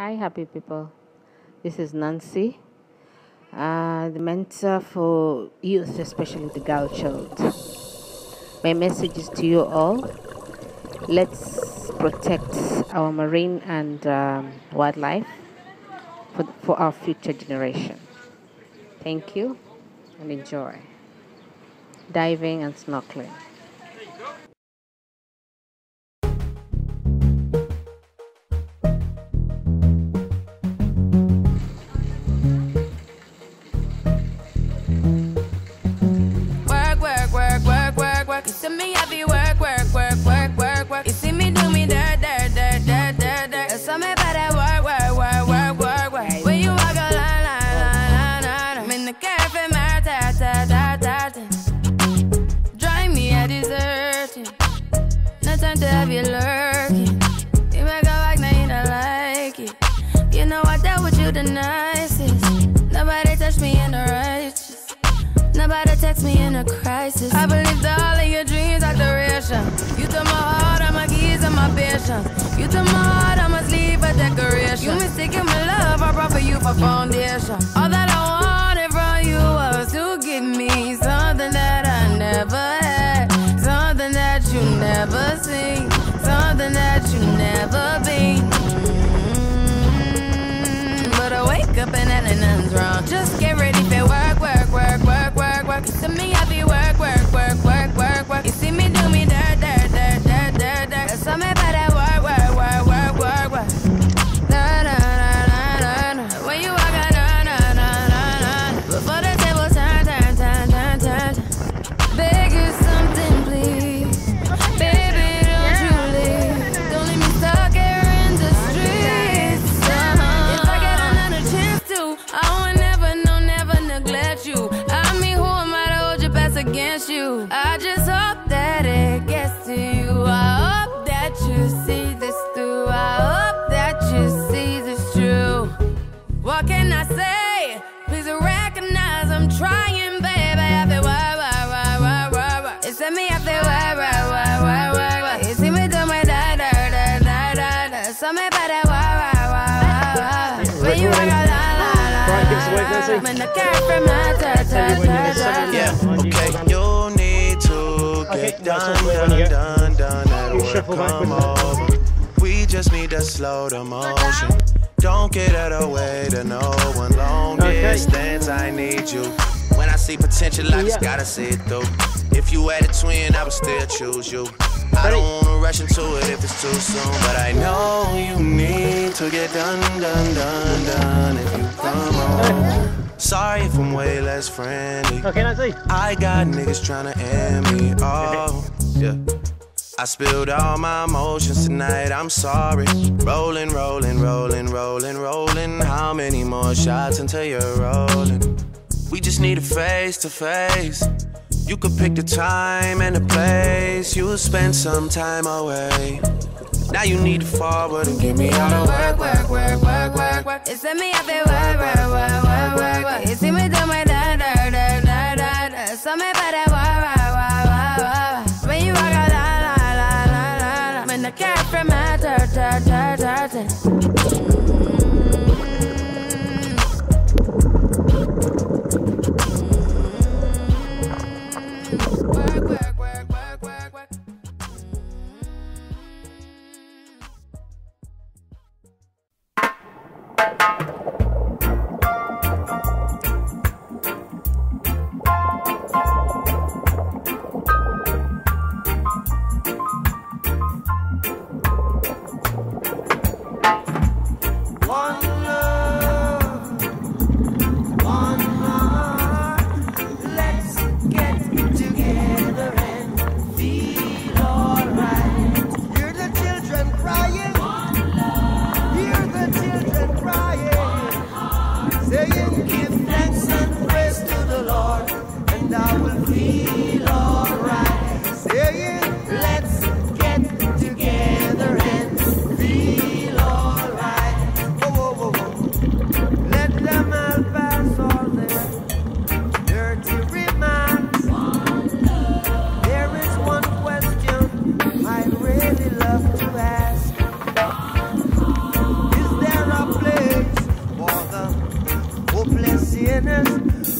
Hi, happy people. This is Nancy, uh, the mentor for youth, especially the girl child. My message is to you all let's protect our marine and um, wildlife for, for our future generation. Thank you and enjoy diving and snorkeling. You see me, I be work, work, work, work, work, work. You see me do me dirt, dirt, dirt, dirt, dirt, dirt. There's something about that work, work, work, work, work, work. When you walk a line, line, line, line, line. I'm in the cafe, my ta, ta, ta, ta, ta. Drive me a dessert. No time to have you lurking. You make a like, now you don't like it. You know I dealt with you the nicest. Nobody touched me in the righteous. Nobody text me in a crisis. I believed all took my heart, all my keys, and my patience. You took my heart, I must leave a decoration. You mistaken my love, I brought for you for foundation. All that I wanted from you was to give me something that I never had, something that you never seen, something that you never been. Mm, But I wake up and nothing's wrong. Just past you? I just hope that it gets to you. I hope that you see this through. I hope that you see this true. What can I say? Please recognize I'm trying, baby. I feel why, why, why, why, why, why. It's me, I feel why, why, why, why, why, why. You see me do my da, da, da, da, da, da. Something about that, why, why, why, why, why. When you walk a Yeah, okay. You need to get that's done, all clear when you done, done, done. That work shuffle back come with over. We just need to slow the motion. Don't get out of the way to no one. Long Okay. distance, I need you. When I see potential, I just gotta see it through. If you had a twin, I would still choose you. I don't wanna rush into it if it's too soon, but I know you need to get done, done, done, done. If you come over. Sorry if I'm way less friendly. Oh, okay, Nancy. I got niggas tryna end me. Oh, yeah. I spilled all my emotions tonight. I'm sorry. Rolling, rolling, rolling, rolling, rolling. How many more shots until you're rolling? We just need a face to face. You could pick the time and the place. You'll spend some time away. Now you need to forward and give me all the work, work, work, work, work, work. It's me, I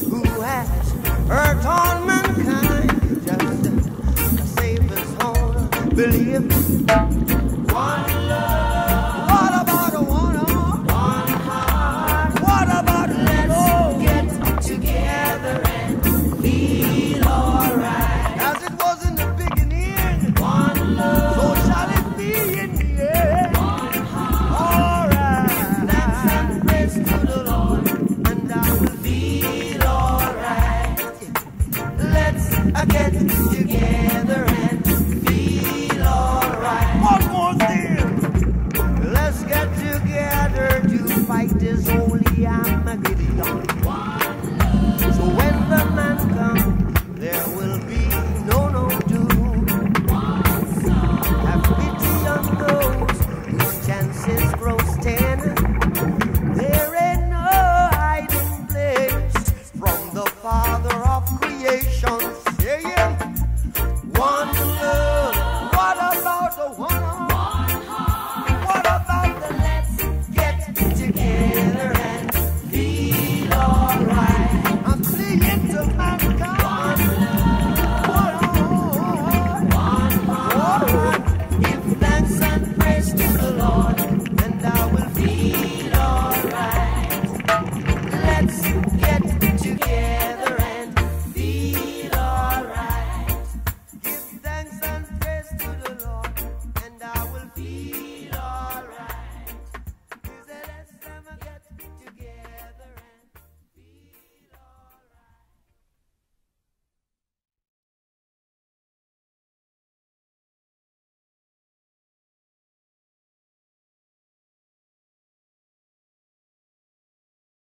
who has hurt all mankind. Just save believe. is holy, I'm a gideon.